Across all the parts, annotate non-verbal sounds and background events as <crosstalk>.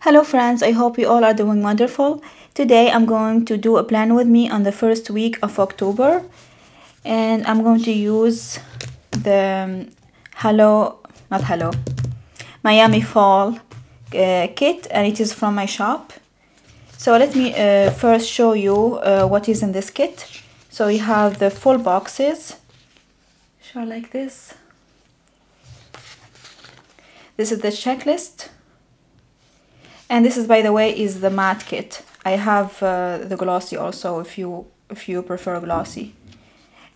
Hello friends, I hope you all are doing wonderful. Today I'm going to do a plan with me on the first week of October and I'm going to use the um, Hello, not Hello, Miami Fall uh, kit and it is from my shop. So let me uh, first show you uh, what is in this kit. So we have the full boxes, show like this. This is the checklist and this is by the way is the matte kit. I have uh, the glossy also if you if you prefer glossy.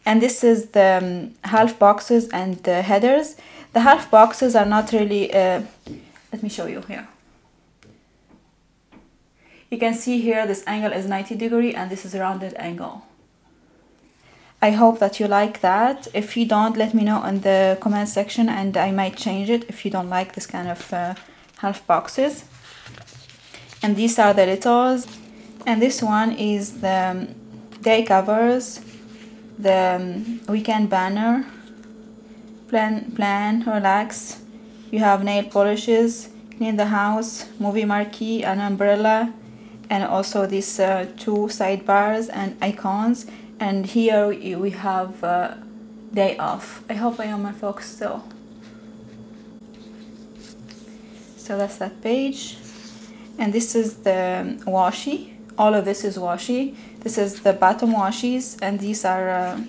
And this is the um, half boxes and the headers. The half boxes are not really uh, let me show you here. You can see here this angle is 90 degree and this is a rounded angle. I hope that you like that. If you don't let me know in the comment section and I might change it if you don't like this kind of uh, half boxes and these are the littles. And this one is the um, day covers the um, weekend banner. Plan plan relax. You have nail polishes clean the house movie marquee an umbrella and also these uh, two sidebars and icons. And here we have uh, day off. I hope I am my focus still. So that's that page and this is the washi. All of this is washi. This is the bottom washies and these are uh,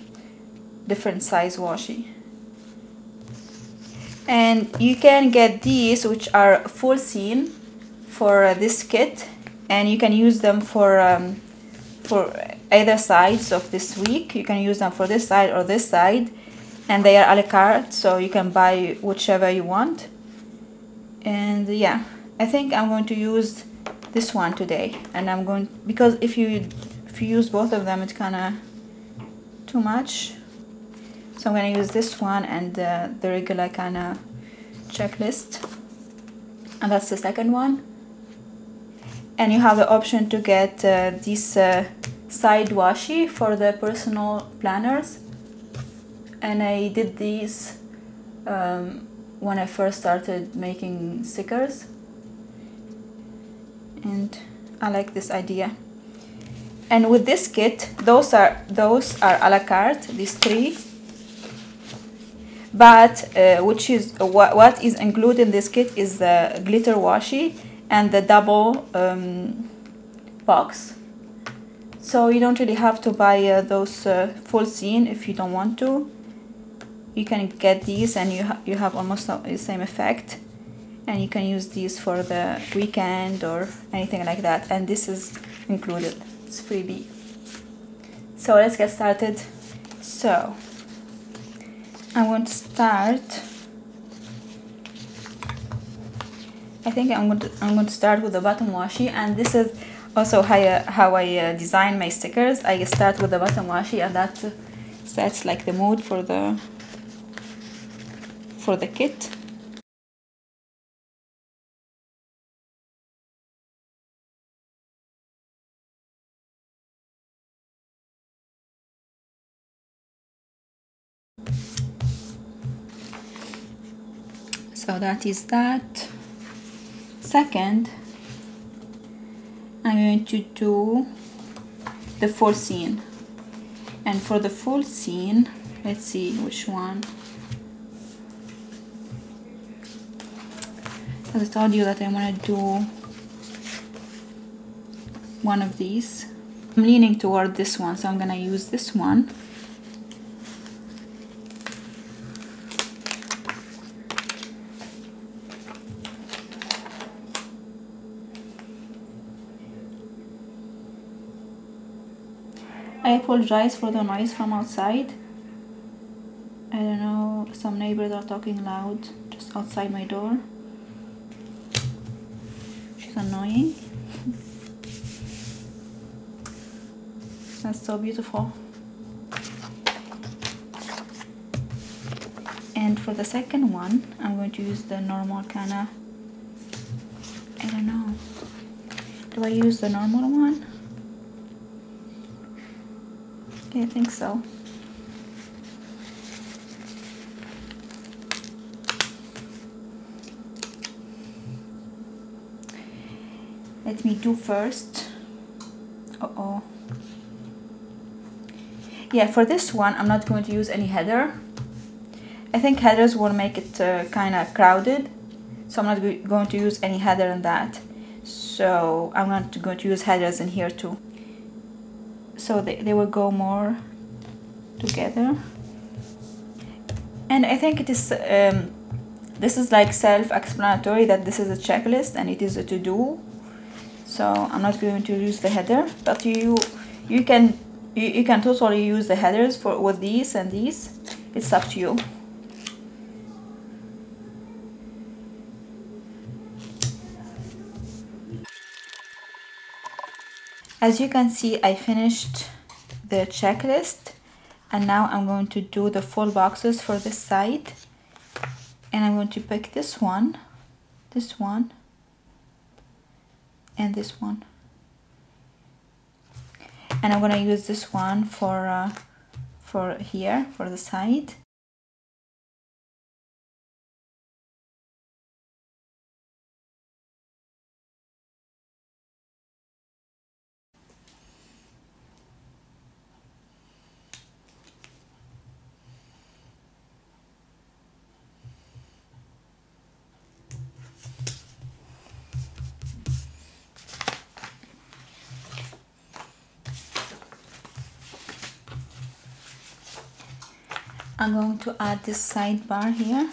different size washi. And you can get these which are full seam for uh, this kit. And you can use them for um, for either sides of this week. You can use them for this side or this side. And they are a la carte so you can buy whichever you want. And yeah I think I'm going to use this one today. And I'm going because if you if you use both of them it's kind of too much. So I'm going to use this one and uh, the regular kind of checklist. And that's the second one. And you have the option to get uh, this uh, side washi for the personal planners. And I did these um, when I first started making stickers and I like this idea. And with this kit those are those are a la carte these three. But uh, which is what, what is included in this kit is the glitter washi and the double um, box. So you don't really have to buy uh, those uh, full scene if you don't want to. You can get these and you, ha you have almost the same effect and you can use these for the weekend or anything like that. And this is included. It's freebie. So let's get started. So I'm going to start. I think I'm going to, I'm going to start with the bottom washi. And this is also how, uh, how I uh, design my stickers. I start with the bottom washi and that sets like the mood for the for the kit that is that. Second I'm going to do the full scene. And for the full scene let's see which one. As I told you that I want to do one of these. I'm leaning toward this one so I'm gonna use this one apologize for the noise from outside. I don't know, some neighbors are talking loud just outside my door. She's annoying. That's so beautiful. And for the second one, I'm going to use the normal kind of, I don't know. Do I use the normal one? I think so. let me do first. Uh oh yeah for this one I'm not going to use any header. I think headers will make it uh, kind of crowded so I'm not going to use any header in that. So I'm not going to use headers in here too so they, they will go more together. And I think it is um, this is like self-explanatory that this is a checklist and it is a to-do. So I'm not going to use the header but you you can you, you can totally use the headers for with these and these. It's up to you as you can see I finished the checklist and now I'm going to do the full boxes for this side. And I'm going to pick this one this one and this one. And I'm gonna use this one for uh, for here for the side I'm going to add this sidebar here.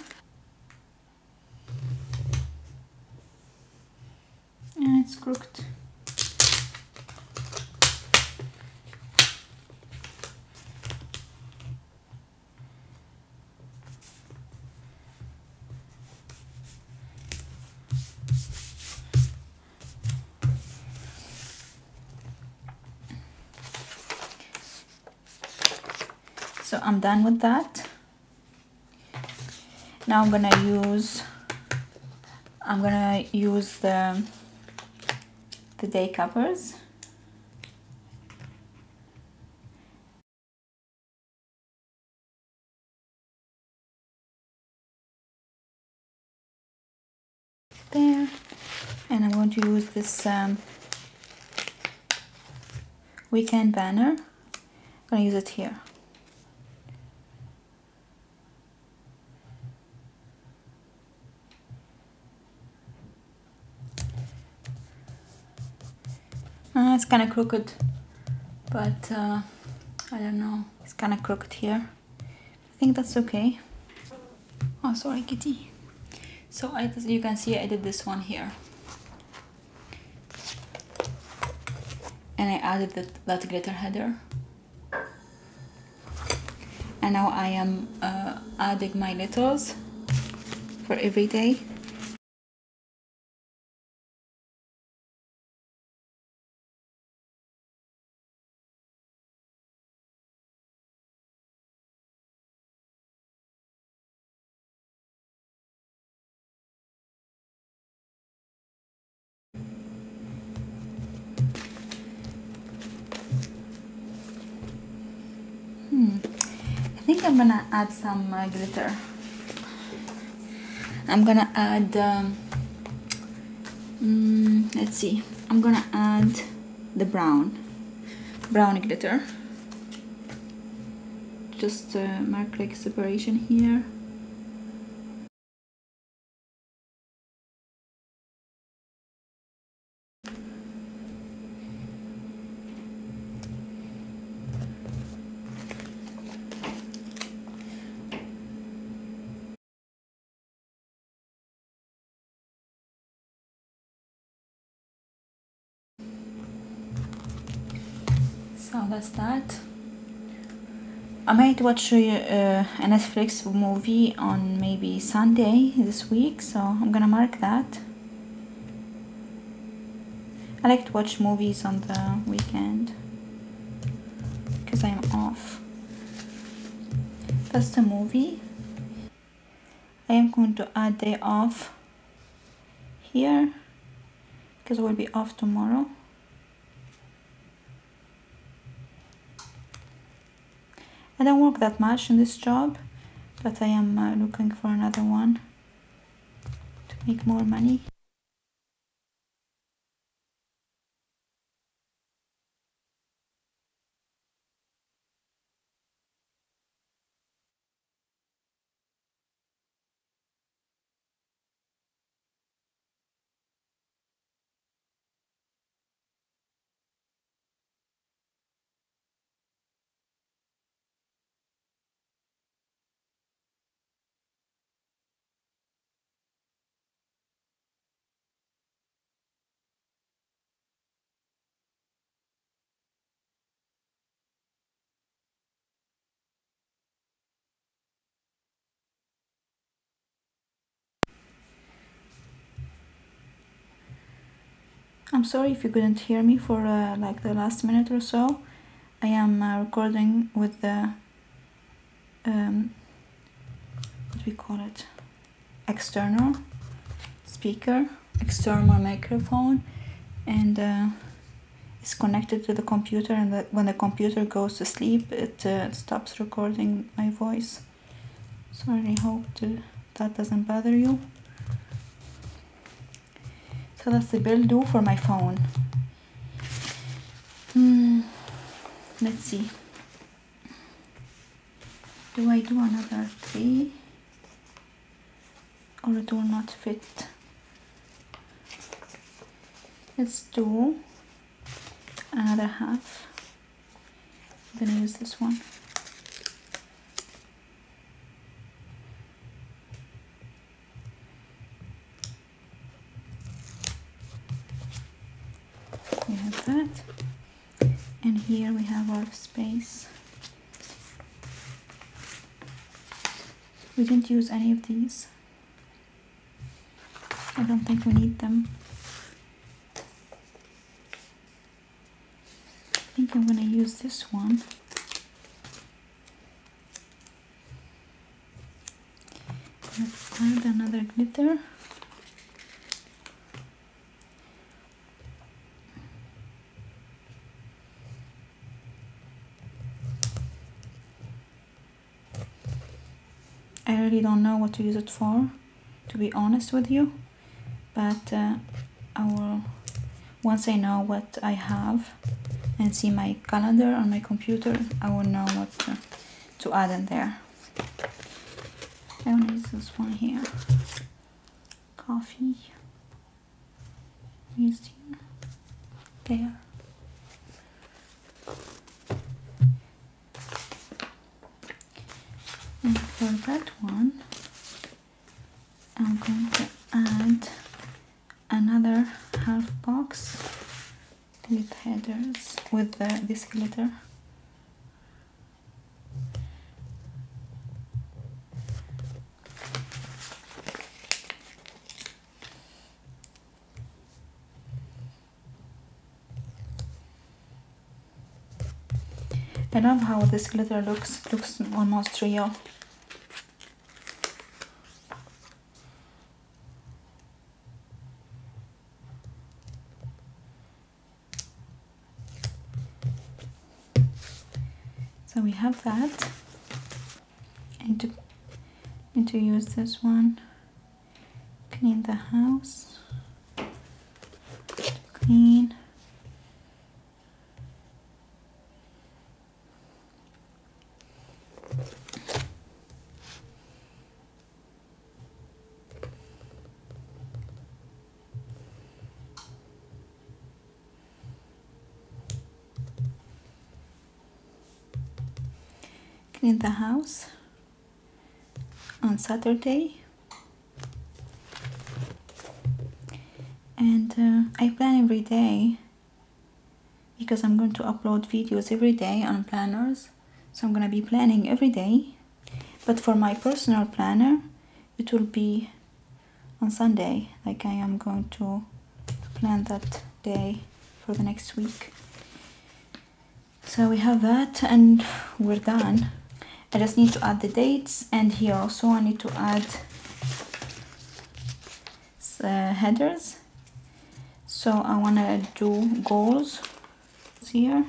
And it's crooked. So I'm done with that now I'm gonna use I'm gonna use the the day covers. There. And I'm going to use this um, weekend banner. I'm gonna use it here Uh, it's kind of crooked, but uh, I don't know. It's kind of crooked here. I think that's okay. Oh, sorry, kitty. So I, you can see I did this one here. And I added that, that glitter header. And now I am uh, adding my littles for every day. Think I'm gonna add some uh, glitter. I'm gonna add, um, mm, let's see, I'm gonna add the brown, brown glitter. Just uh, mark like separation here. I might watch uh, a Netflix movie on maybe Sunday this week, so I'm gonna mark that. I like to watch movies on the weekend because I'm off. That's the movie. I am going to add day off here because I will be off tomorrow. I don't work that much in this job, but I am uh, looking for another one to make more money. I'm sorry if you couldn't hear me for uh, like the last minute or so. I am uh, recording with the um, what do we call it? External speaker external microphone and uh, it's connected to the computer and the, when the computer goes to sleep it uh, stops recording my voice. So I really hope to, that doesn't bother you so that's the bill due for my phone. Hmm, let's see. Do I do another three? Or it will not fit? Let's do another half. I'm gonna use this one that. And here we have our space. We didn't use any of these. I don't think we need them. I think I'm gonna use this one. Let's add another glitter I really don't know what to use it for, to be honest with you. But uh, I will, once I know what I have and see my calendar on my computer, I will know what to, to add in there. I will use this one here. Coffee. Used here. There. For that one, I'm going to add another half box with headers with the, this glitter. I love how this glitter looks looks almost real. So we have that. I need to need to use this one. Clean the house. Clean. clean the house on Saturday. And uh, I plan every day because I'm going to upload videos every day on planners. So I'm gonna be planning every day. But for my personal planner it will be on Sunday. Like I am going to plan that day for the next week. So we have that and we're done I just need to add the dates and here also I need to add uh, headers so I want to do goals here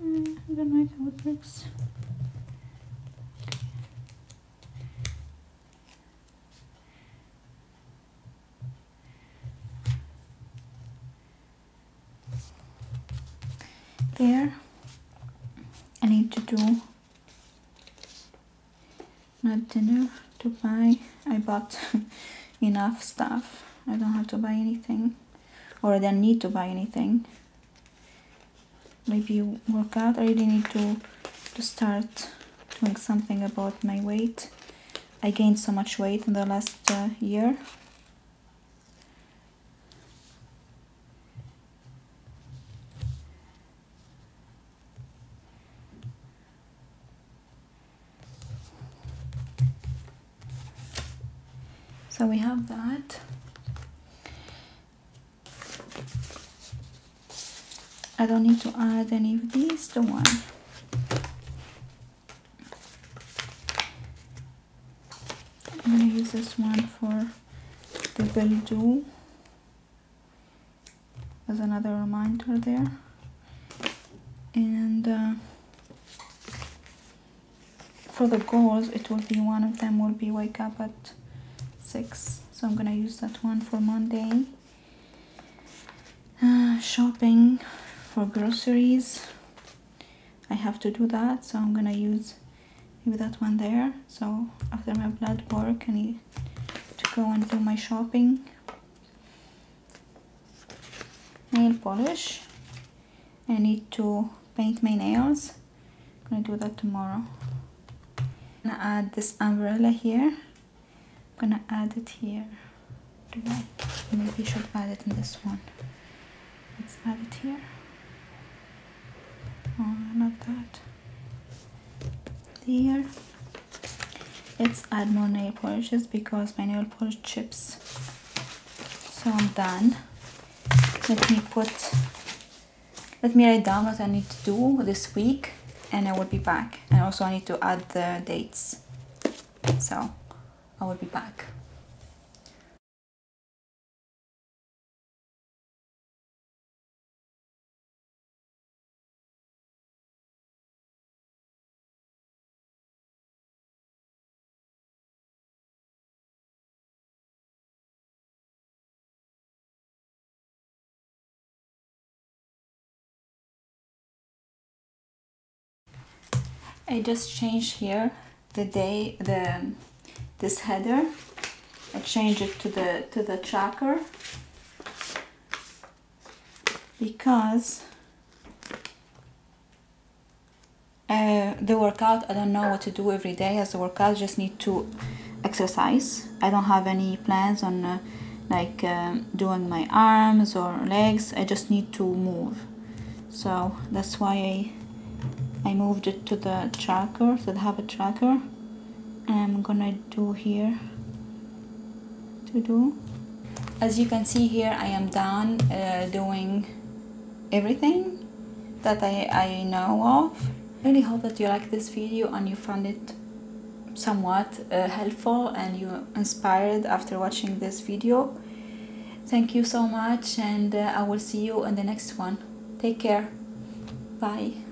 Mm, I don't know how it looks. there I need to do not dinner to buy I bought <laughs> enough stuff. I don't have to buy anything. Or I don't need to buy anything. Maybe work out. I really need to to start doing something about my weight. I gained so much weight in the last uh, year so we have that I don't need to add any of these to one I'm gonna use this one for the do as another reminder there. And uh, for the goals it will be one of them will be wake up at six. So I'm gonna use that one for Monday. Uh, shopping for groceries. I have to do that so I'm gonna use maybe that one there. So after my blood work I need to go and do my shopping. Nail polish. I need to paint my nails. I'm gonna do that tomorrow. I'm gonna add this umbrella here. I'm gonna add it here. Do I maybe should add it in this one. Let's add it here oh not that. Here. Let's add more nail polishes because my nail polish chips. So I'm done. Let me put let me write down what I need to do this week and I will be back. And also I need to add the dates. So I will be back I just changed here the day the this header. I change it to the to the tracker. Because uh, the workout I don't know what to do every day as a workout just need to exercise. I don't have any plans on uh, like um, doing my arms or legs. I just need to move. So that's why I I moved it to the tracker so I have a tracker. I'm gonna do here to do. As you can see here I am done uh, doing everything that I, I know of. Really hope that you like this video and you found it somewhat uh, helpful and you inspired after watching this video. Thank you so much and uh, I will see you in the next one. Take care. Bye